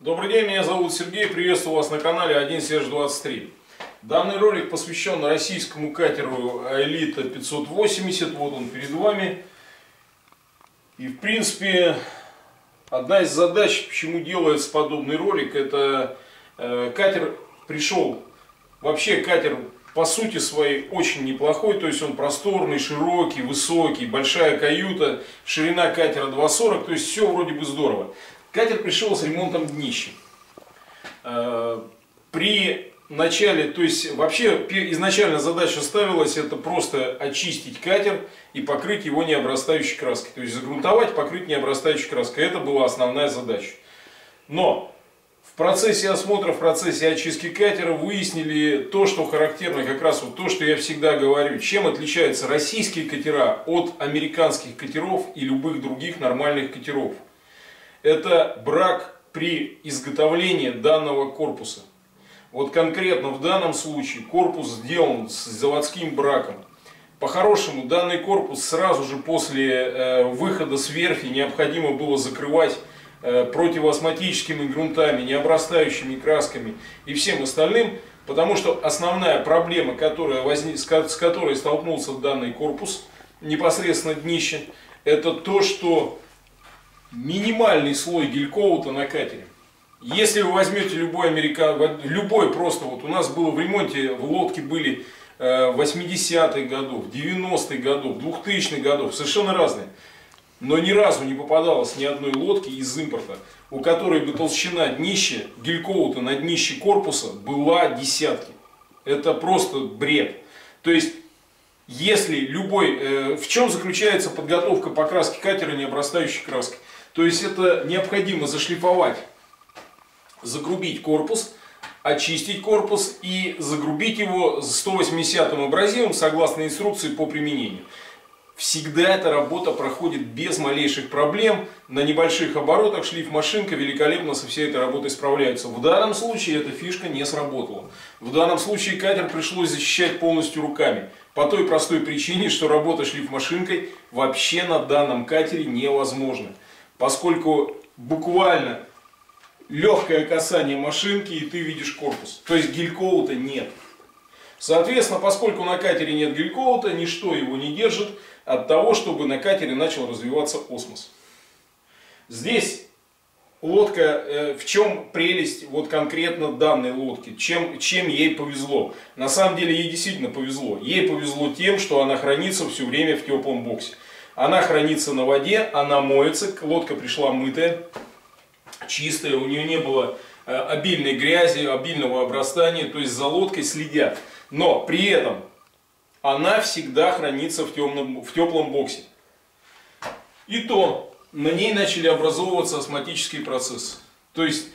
Добрый день, меня зовут Сергей, приветствую вас на канале 1Серж23. Данный ролик посвящен российскому катеру Элита 580, вот он перед вами. И в принципе, одна из задач, почему делается подобный ролик, это э, катер пришел, вообще катер по сути своей очень неплохой, то есть он просторный, широкий, высокий, большая каюта, ширина катера 2,40, то есть все вроде бы здорово. Катер пришел с ремонтом днища. Э, при начале, то есть вообще изначально задача ставилась это просто очистить катер и покрыть его необрастающей краской. То есть загрунтовать, покрыть необрастающей краской. Это была основная задача. Но в процессе осмотра, в процессе очистки катера выяснили то, что характерно, как раз вот то, что я всегда говорю. Чем отличаются российские катера от американских катеров и любых других нормальных катеров это брак при изготовлении данного корпуса. Вот конкретно в данном случае корпус сделан с заводским браком. По-хорошему, данный корпус сразу же после э, выхода с верфи необходимо было закрывать э, противоосмотическими грунтами, необрастающими красками и всем остальным, потому что основная проблема, которая возник, с которой столкнулся данный корпус, непосредственно днище, это то, что минимальный слой гелькоута на катере. Если вы возьмете любой американ, любой просто, вот у нас было в ремонте, в лодке были 80-х э, годов, 90-х годов, 2000-х годов, совершенно разные. Но ни разу не попадалось ни одной лодки из импорта, у которой бы толщина днища, гелькоута на днище корпуса была десятки. Это просто бред. То есть, если любой... Э, в чем заключается подготовка покраски катера не обрастающей краской? То есть это необходимо зашлифовать, загрубить корпус, очистить корпус и загрубить его 180 абразивом согласно инструкции по применению. Всегда эта работа проходит без малейших проблем. На небольших оборотах шлиф-машинка великолепно со всей этой работой справляется. В данном случае эта фишка не сработала. В данном случае катер пришлось защищать полностью руками. По той простой причине, что работа шлиф-машинкой вообще на данном катере невозможна поскольку буквально легкое касание машинки и ты видишь корпус. То есть гелькоута нет. Соответственно, поскольку на катере нет гелькоута, ничто его не держит от того, чтобы на катере начал развиваться осмос. Здесь лодка, э, в чем прелесть вот конкретно данной лодки, чем, чем ей повезло. На самом деле ей действительно повезло. Ей повезло тем, что она хранится все время в теплом боксе. Она хранится на воде, она моется, лодка пришла мытая, чистая, у нее не было э, обильной грязи, обильного обрастания, то есть за лодкой следят. Но при этом она всегда хранится в, темном, в теплом боксе. И то на ней начали образовываться осмотические процессы. То есть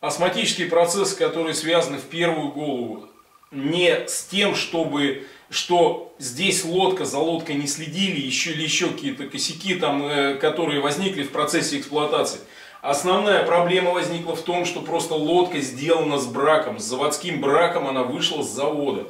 осмотические процессы, которые связаны в первую голову не с тем, чтобы что здесь лодка за лодкой не следили, еще или еще какие-то косяки, там, э, которые возникли в процессе эксплуатации. Основная проблема возникла в том, что просто лодка сделана с браком, с заводским браком она вышла с завода.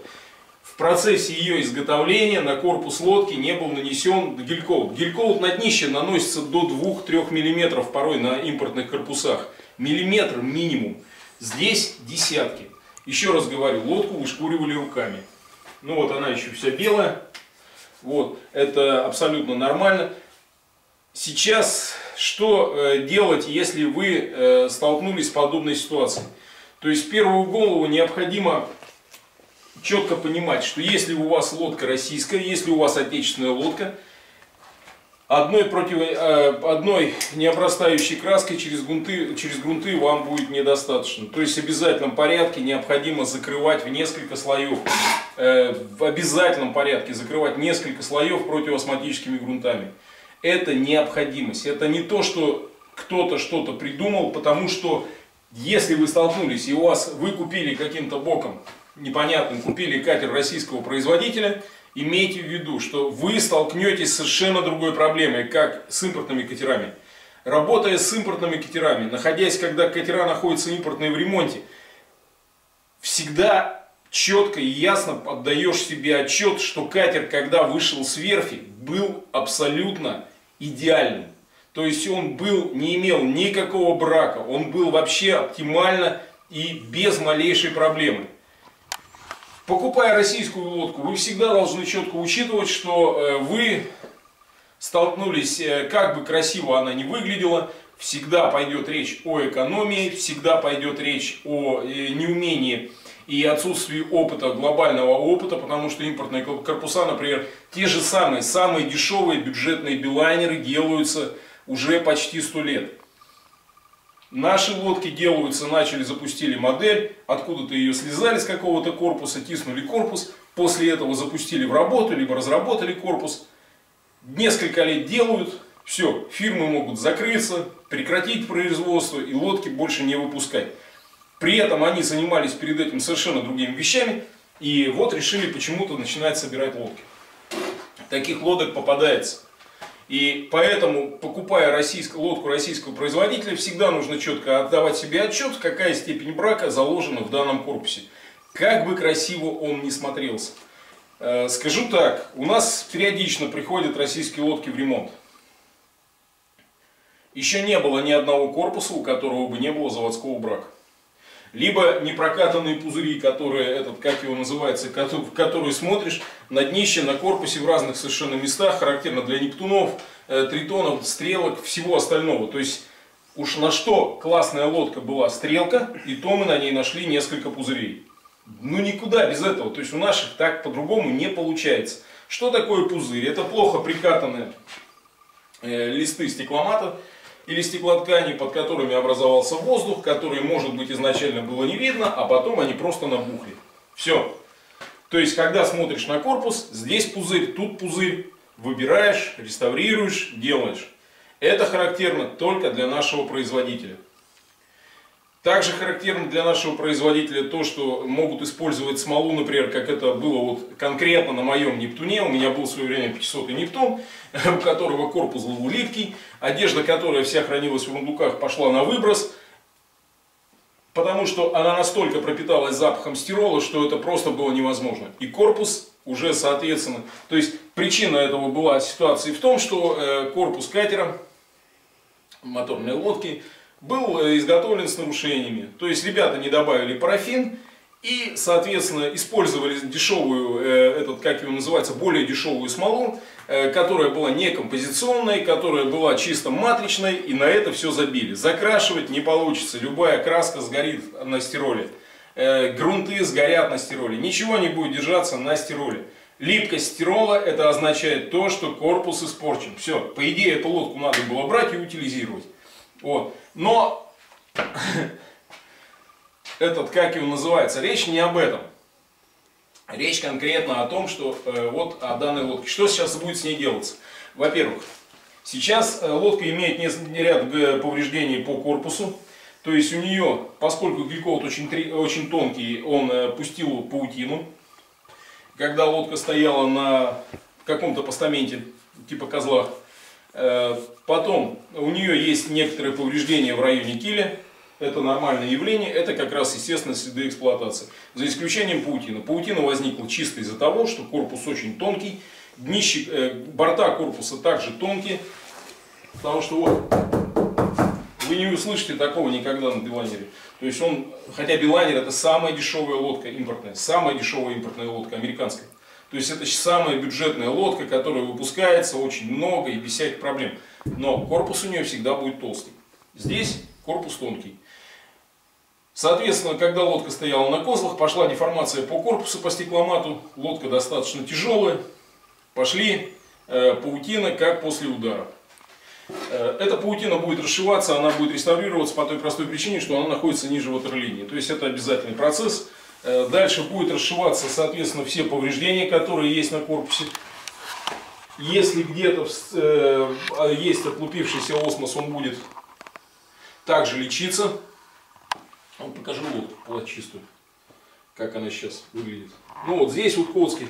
В процессе ее изготовления на корпус лодки не был нанесен гелькоут. Гелькоут на днище наносится до 2-3 мм порой на импортных корпусах. Миллиметр минимум. Здесь десятки. Еще раз говорю, лодку вышкуривали руками. Ну вот она еще вся белая. Вот, это абсолютно нормально. Сейчас что э, делать, если вы э, столкнулись с подобной ситуацией? То есть первую голову необходимо четко понимать, что если у вас лодка российская, если у вас отечественная лодка – одной, против, э, одной необрастающей краской через грунты, через грунты вам будет недостаточно. То есть в обязательном порядке необходимо закрывать в несколько слоев. Э, в обязательном порядке закрывать несколько слоев противоосмотическими грунтами. Это необходимость. Это не то, что кто-то что-то придумал, потому что если вы столкнулись и у вас вы купили каким-то боком непонятным, купили катер российского производителя – имейте в виду, что вы столкнетесь с совершенно другой проблемой, как с импортными катерами. Работая с импортными катерами, находясь, когда катера находятся импортные в ремонте, всегда четко и ясно отдаешь себе отчет, что катер, когда вышел с верфи, был абсолютно идеальным. То есть он был, не имел никакого брака, он был вообще оптимально и без малейшей проблемы. Покупая российскую лодку, вы всегда должны четко учитывать, что э, вы столкнулись, э, как бы красиво она ни выглядела, всегда пойдет речь о экономии, всегда пойдет речь о э, неумении и отсутствии опыта, глобального опыта, потому что импортные корпуса, например, те же самые, самые дешевые бюджетные билайнеры делаются уже почти сто лет. Наши лодки делаются, начали, запустили модель, откуда-то ее слезали с какого-то корпуса, тиснули корпус, после этого запустили в работу, либо разработали корпус. Несколько лет делают, все, фирмы могут закрыться, прекратить производство и лодки больше не выпускать. При этом они занимались перед этим совершенно другими вещами, и вот решили почему-то начинать собирать лодки. Таких лодок попадается. И поэтому, покупая российскую, лодку российского производителя, всегда нужно четко отдавать себе отчет, какая степень брака заложена в данном корпусе. Как бы красиво он ни смотрелся. Э, скажу так, у нас периодично приходят российские лодки в ремонт. Еще не было ни одного корпуса, у которого бы не было заводского брака либо непрокатанные пузыри, которые, этот, как его называется, в которые смотришь на днище, на корпусе в разных совершенно местах, характерно для нептунов, э, тритонов, стрелок, всего остального. То есть уж на что классная лодка была стрелка, и то мы на ней нашли несколько пузырей. Ну никуда без этого, то есть у наших так по-другому не получается. Что такое пузырь? Это плохо прикатанные э, листы стекломата, или стеклоткани, под которыми образовался воздух, который, может быть, изначально было не видно, а потом они просто набухли. Все. То есть, когда смотришь на корпус, здесь пузырь, тут пузырь, выбираешь, реставрируешь, делаешь. Это характерно только для нашего производителя. Также характерно для нашего производителя то, что могут использовать смолу, например, как это было вот конкретно на моем Нептуне. У меня был в свое время 500 Нептун, у которого корпус был липкий, одежда, которая вся хранилась в рундуках, пошла на выброс, потому что она настолько пропиталась запахом стирола, что это просто было невозможно. И корпус уже соответственно, то есть причина этого была ситуации в том, что э, корпус катера, моторной лодки, был э, изготовлен с нарушениями. То есть ребята не добавили парафин и, соответственно, использовали дешевую, э, этот, как его называется, более дешевую смолу, э, которая была не композиционной, которая была чисто матричной, и на это все забили. Закрашивать не получится, любая краска сгорит на стироле. Грунты сгорят на стироле, ничего не будет держаться на стироле. Липкость стирола это означает то, что корпус испорчен. Все, по идее эту лодку надо было брать и утилизировать. Вот. Но этот, как его называется, речь не об этом. Речь конкретно о том, что э, вот о данной лодке. Что сейчас будет с ней делаться? Во-первых, сейчас э, лодка имеет ряд повреждений по корпусу. То есть у нее, поскольку гликолд очень, очень тонкий, он э, пустил паутину. Когда лодка стояла на каком-то постаменте, типа козла, потом у нее есть некоторые повреждения в районе киля. Это нормальное явление, это как раз естественно следы эксплуатации. За исключением паутины. Паутина возникла чисто из-за того, что корпус очень тонкий, днище, э, борта корпуса также тонкие. Потому что вот, вы не услышите такого никогда на билайнере. То есть он, хотя билайнер это самая дешевая лодка импортная, самая дешевая импортная лодка американская. То есть это самая бюджетная лодка, которая выпускается очень много и без всяких проблем. Но корпус у нее всегда будет толстый. Здесь корпус тонкий. Соответственно, когда лодка стояла на козлах, пошла деформация по корпусу, по стекломату. Лодка достаточно тяжелая. Пошли э, паутина, как после удара. Э, эта паутина будет расшиваться, она будет реставрироваться по той простой причине, что она находится ниже ватерлинии. То есть это обязательный процесс. Э, дальше будет расшиваться, соответственно, все повреждения, которые есть на корпусе. Если где-то э, а, есть отлупившийся осмос, он будет также лечиться. Вот покажу вот чистую, как она сейчас выглядит. Ну вот здесь вот коцки,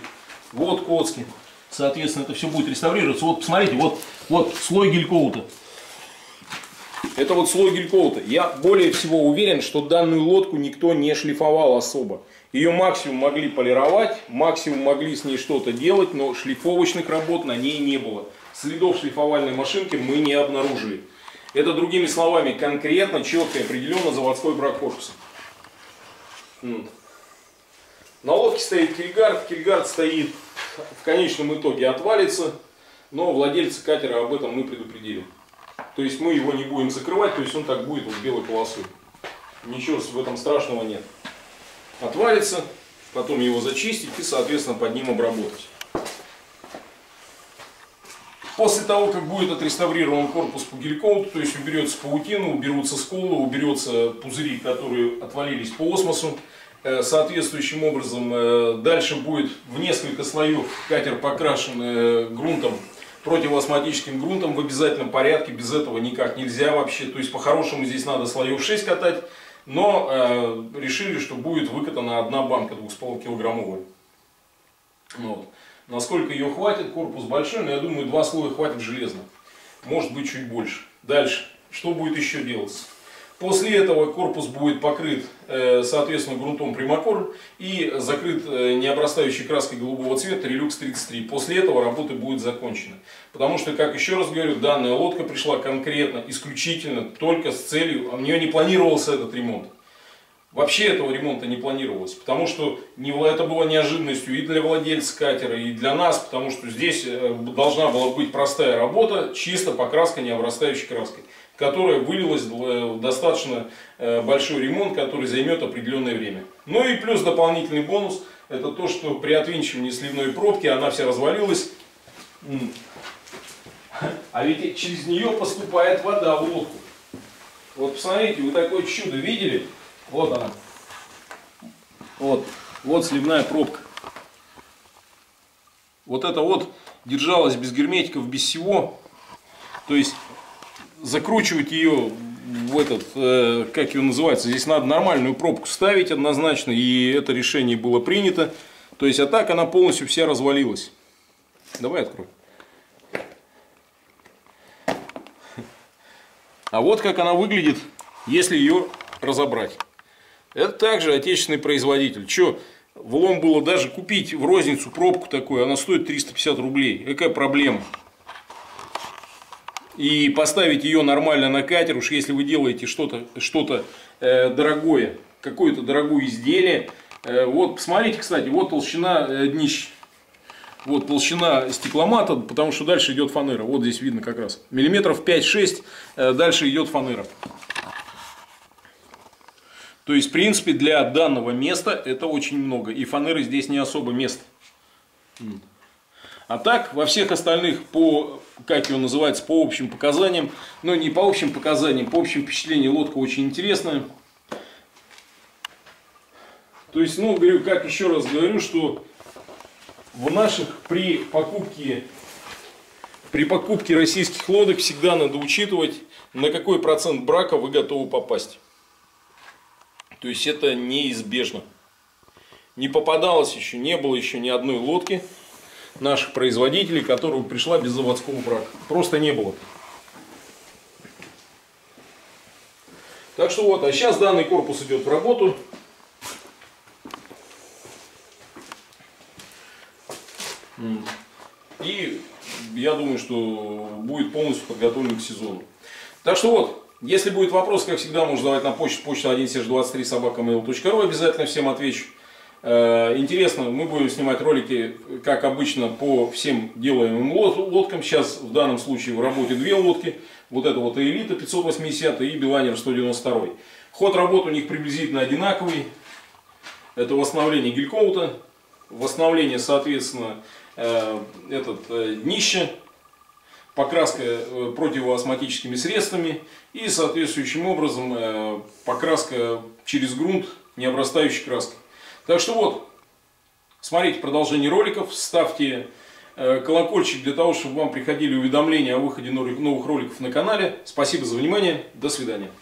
вот коцки. Соответственно, это все будет реставрироваться. Вот посмотрите, вот, вот слой гелькоута. Это вот слой гелькоута. Я более всего уверен, что данную лодку никто не шлифовал особо. Ее максимум могли полировать, максимум могли с ней что-то делать, но шлифовочных работ на ней не было. следов шлифовальной машинки мы не обнаружили. Это, другими словами, конкретно, четко и определенно заводской брак корпуса. На лодке стоит кильгард. Кильгард стоит в конечном итоге отвалится, но владельца катера об этом мы предупредили. То есть мы его не будем закрывать, то есть он так будет вот белой полосой. Ничего в этом страшного нет. Отвалится, потом его зачистить и, соответственно, под ним обработать. После того, как будет отреставрирован корпус по геликоуту, то есть уберется паутина, уберутся сколы, уберется пузыри, которые отвалились по осмосу, э, соответствующим образом э, дальше будет в несколько слоев катер покрашен э, грунтом, противоосмотическим грунтом в обязательном порядке, без этого никак нельзя вообще, то есть по-хорошему здесь надо слоев 6 катать, но решили, что будет выкатана одна банка 2,5 килограммовая. Вот. Насколько ее хватит, корпус большой, но я думаю, два слоя хватит железно. Может быть чуть больше. Дальше, что будет еще делаться? После этого корпус будет покрыт, э, соответственно, грунтом Примакор и закрыт э, необрастающей краской голубого цвета Relux 33. После этого работа будет закончена. Потому что, как еще раз говорю, данная лодка пришла конкретно, исключительно, только с целью, а у нее не планировался этот ремонт. Вообще этого ремонта не планировалось, потому что это было неожиданностью и для владельца катера, и для нас, потому что здесь э, должна была быть простая работа, чисто покраска необрастающей краской, которая вылилась в достаточно э, большой ремонт, который займет определенное время. Ну и плюс дополнительный бонус, это то, что при отвинчивании сливной пробки она вся развалилась, а ведь через нее поступает вода в лодку. Вот посмотрите, вы такое чудо видели? Вот она. Вот, вот сливная пробка. Вот это вот держалась без герметиков, без всего. То есть закручивать ее в этот, э, как ее называется, здесь надо нормальную пробку ставить однозначно, и это решение было принято. То есть, а так она полностью вся развалилась. Давай открой. А вот как она выглядит, если ее разобрать. Это также отечественный производитель. Что, влом было даже купить в розницу пробку такую, она стоит 350 рублей. Какая проблема? И поставить ее нормально на катер, уж если вы делаете что-то что, -то, э, дорогое, какое-то дорогое изделие. Э, вот, посмотрите, кстати, вот толщина э, днища. Вот толщина стекломата, потому что дальше идет фанера. Вот здесь видно как раз. Миллиметров 5-6, э, дальше идет фанера. То есть, в принципе, для данного места это очень много. И фанеры здесь не особо место. А так, во всех остальных, по, как его называется, по общим показаниям, но не по общим показаниям, по общим впечатлениям, лодка очень интересная. То есть, ну, говорю, как еще раз говорю, что в наших при покупке, при покупке российских лодок всегда надо учитывать, на какой процент брака вы готовы попасть. То есть это неизбежно. Не попадалось еще, не было еще ни одной лодки наших производителей, которая пришла без заводского брака. Просто не было. Так что вот, а сейчас данный корпус идет в работу. И я думаю, что будет полностью подготовлен к сезону. Так что вот, если будет вопрос, как всегда, можно задавать на почту, почта 1 собака mail.ru, обязательно всем отвечу. Э, интересно, мы будем снимать ролики, как обычно, по всем делаемым лодкам. Сейчас в данном случае в работе две лодки. Вот это вот Элита 580 и Билайнер 192. Ход работы у них приблизительно одинаковый. Это восстановление гелькоута, восстановление, соответственно, э, этот э, днище покраска противоосмотическими средствами и соответствующим образом покраска через грунт не обрастающей краской. Так что вот, смотрите продолжение роликов, ставьте э, колокольчик для того, чтобы вам приходили уведомления о выходе новых роликов на канале. Спасибо за внимание, до свидания.